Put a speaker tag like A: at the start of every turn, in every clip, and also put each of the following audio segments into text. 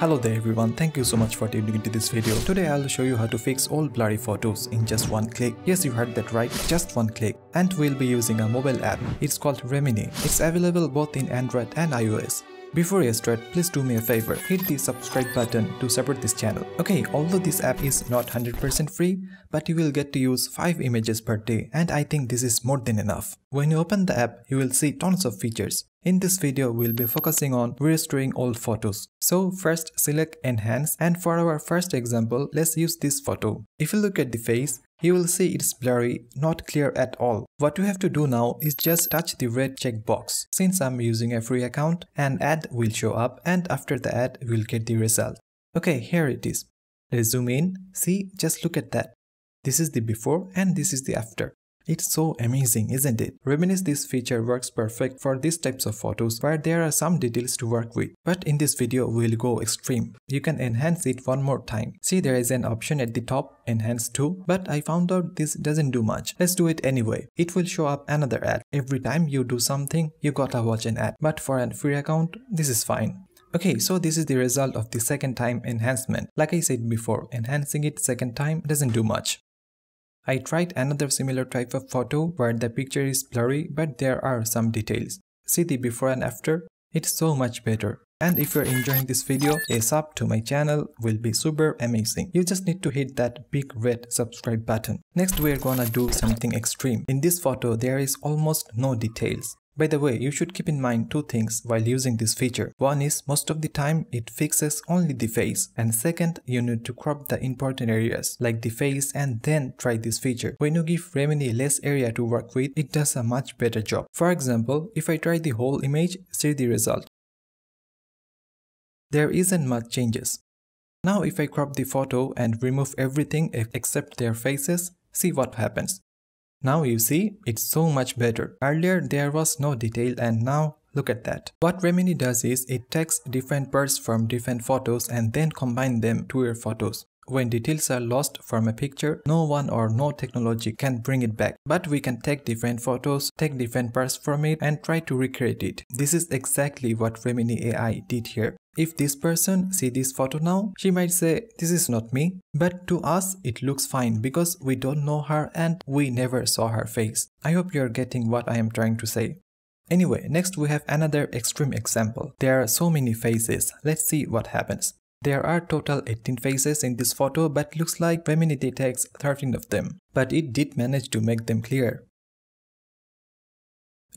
A: Hello there everyone, thank you so much for tuning into this video. Today I'll show you how to fix all blurry photos in just one click. Yes, you heard that right, just one click. And we'll be using a mobile app. It's called Remini. It's available both in Android and iOS. Before you start, please do me a favor, hit the subscribe button to support this channel. Okay, although this app is not 100% free, but you will get to use 5 images per day and I think this is more than enough. When you open the app, you will see tons of features. In this video, we'll be focusing on restoring old photos. So first select enhance and for our first example, let's use this photo. If you look at the face, you will see it's blurry, not clear at all. What you have to do now is just touch the red checkbox. Since I'm using a free account, an ad will show up and after the ad, we'll get the result. Okay, here it is. Let's zoom in. See, just look at that. This is the before and this is the after. It's so amazing, isn't it? Remini's this feature works perfect for these types of photos where there are some details to work with. But in this video, we'll go extreme. You can enhance it one more time. See there is an option at the top, enhance to, but I found out this doesn't do much. Let's do it anyway. It will show up another ad. Every time you do something, you gotta watch an ad. But for a free account, this is fine. Okay, so this is the result of the second time enhancement. Like I said before, enhancing it second time doesn't do much. I tried another similar type of photo where the picture is blurry but there are some details. See the before and after? It's so much better. And if you're enjoying this video, a sub to my channel will be super amazing. You just need to hit that big red subscribe button. Next we're gonna do something extreme. In this photo there is almost no details. By the way, you should keep in mind two things while using this feature. One is most of the time it fixes only the face and second you need to crop the important areas like the face and then try this feature. When you give Remini less area to work with, it does a much better job. For example, if I try the whole image, see the result. There isn't much changes. Now if I crop the photo and remove everything except their faces, see what happens. Now you see, it's so much better. Earlier there was no detail and now look at that. What Remini does is it takes different parts from different photos and then combine them to your photos. When details are lost from a picture, no one or no technology can bring it back. But we can take different photos, take different parts from it and try to recreate it. This is exactly what Remini AI did here. If this person see this photo now, she might say, this is not me. But to us, it looks fine because we don't know her and we never saw her face. I hope you're getting what I am trying to say. Anyway, next we have another extreme example. There are so many faces. Let's see what happens. There are total 18 faces in this photo but looks like Remini detects 13 of them. But it did manage to make them clear.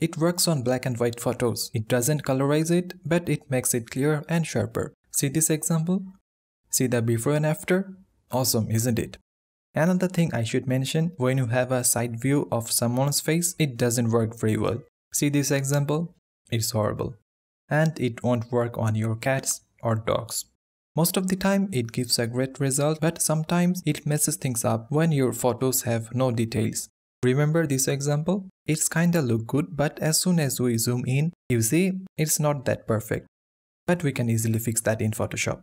A: It works on black and white photos. It doesn't colorize it, but it makes it clearer and sharper. See this example? See the before and after? Awesome, isn't it? Another thing I should mention, when you have a side view of someone's face, it doesn't work very well. See this example? It's horrible. And it won't work on your cats or dogs. Most of the time it gives a great result but sometimes it messes things up when your photos have no details. Remember this example? It's kinda look good but as soon as we zoom in, you see it's not that perfect. But we can easily fix that in Photoshop.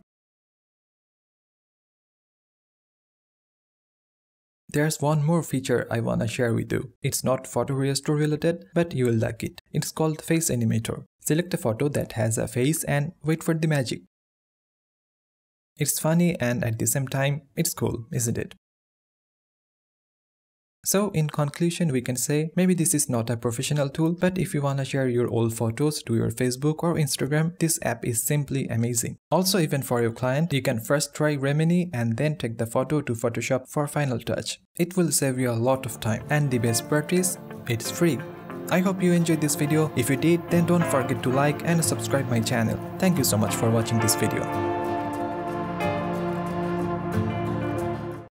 A: There's one more feature I wanna share with you. It's not photo restore related, but you will like it. It's called Face Animator. Select a photo that has a face and wait for the magic. It's funny and at the same time, it's cool, isn't it? So in conclusion we can say maybe this is not a professional tool but if you wanna share your old photos to your Facebook or Instagram this app is simply amazing. Also even for your client you can first try Remini and then take the photo to Photoshop for final touch. It will save you a lot of time and the best part is it's free. I hope you enjoyed this video. If you did then don't forget to like and subscribe my channel. Thank you so much for watching this video.